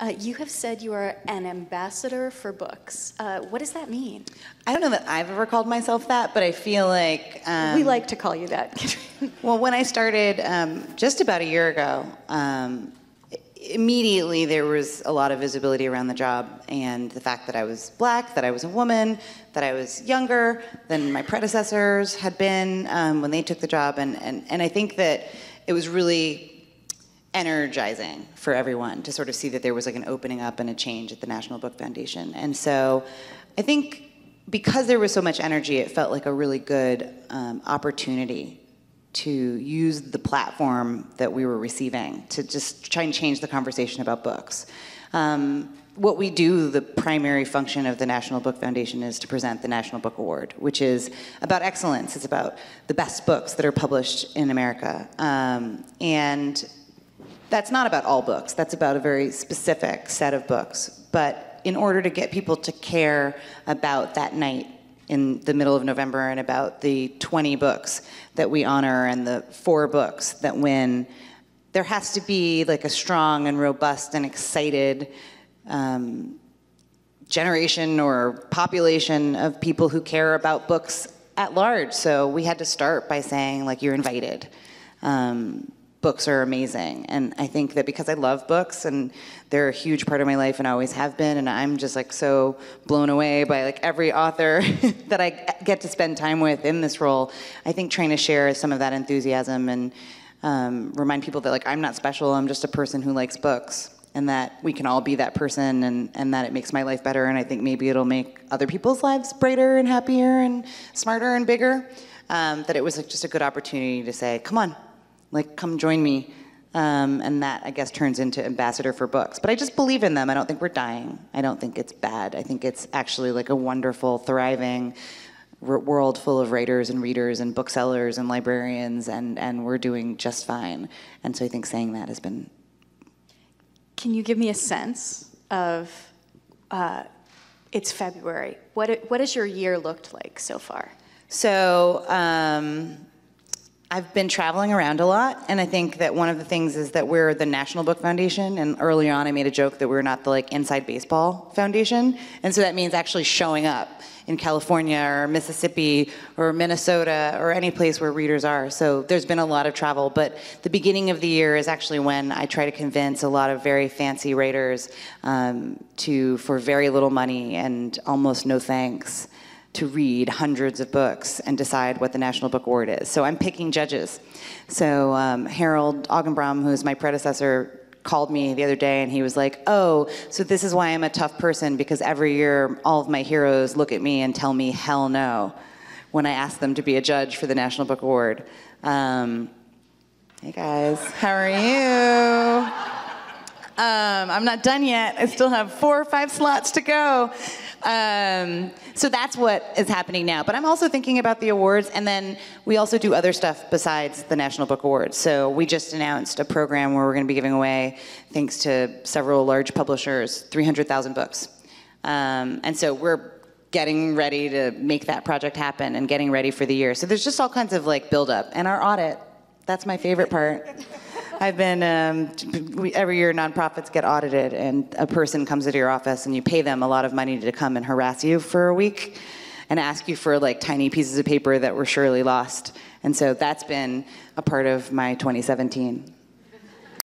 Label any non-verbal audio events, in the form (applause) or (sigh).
Uh, you have said you are an ambassador for books. Uh, what does that mean? I don't know that I've ever called myself that, but I feel like. Um, we like to call you that. (laughs) well, when I started um, just about a year ago, um, immediately there was a lot of visibility around the job and the fact that I was black, that I was a woman, that I was younger than my predecessors had been um, when they took the job. And, and, and I think that it was really energizing for everyone to sort of see that there was like an opening up and a change at the National Book Foundation. And so I think because there was so much energy, it felt like a really good um, opportunity to use the platform that we were receiving to just try and change the conversation about books. Um, what we do, the primary function of the National Book Foundation is to present the National Book Award, which is about excellence. It's about the best books that are published in America. Um, and that's not about all books, that's about a very specific set of books. But in order to get people to care about that night in the middle of November and about the 20 books that we honor and the four books that win, there has to be like a strong and robust and excited um, generation or population of people who care about books at large. So we had to start by saying like you're invited. Um, books are amazing. And I think that because I love books and they're a huge part of my life and always have been, and I'm just like so blown away by like every author (laughs) that I get to spend time with in this role, I think trying to share some of that enthusiasm and um, remind people that like I'm not special, I'm just a person who likes books. And that we can all be that person, and, and that it makes my life better, and I think maybe it'll make other people's lives brighter and happier and smarter and bigger. Um, that it was just a good opportunity to say, come on, like come join me. Um, and that I guess turns into ambassador for books. But I just believe in them. I don't think we're dying. I don't think it's bad. I think it's actually like a wonderful, thriving world full of writers and readers and booksellers and librarians, and, and we're doing just fine. And so I think saying that has been. Can you give me a sense of? Uh, it's February. What what has your year looked like so far? So. Um, I've been traveling around a lot, and I think that one of the things is that we're the National Book Foundation. And early on, I made a joke that we're not the like inside baseball foundation, and so that means actually showing up in California or Mississippi or Minnesota or any place where readers are. So there's been a lot of travel, but the beginning of the year is actually when I try to convince a lot of very fancy writers um, to, for very little money and almost no thanks to read hundreds of books and decide what the National Book Award is. So I'm picking judges. So um, Harold Augenbraum, who's my predecessor, called me the other day and he was like, Oh, so this is why I'm a tough person because every year all of my heroes look at me and tell me hell no when I ask them to be a judge for the National Book Award. Um, hey guys, how are you? Um, I'm not done yet. I still have four or five slots to go. Um, so that's what is happening now. But I'm also thinking about the awards, and then we also do other stuff besides the National Book Awards. So we just announced a program where we're going to be giving away, thanks to several large publishers, 300,000 books. Um, and so we're getting ready to make that project happen and getting ready for the year. So there's just all kinds of like buildup. And our audit, that's my favorite part. (laughs) I've been um, we, every year nonprofits get audited, and a person comes into your office, and you pay them a lot of money to come and harass you for a week, and ask you for like tiny pieces of paper that were surely lost. And so that's been a part of my 2017.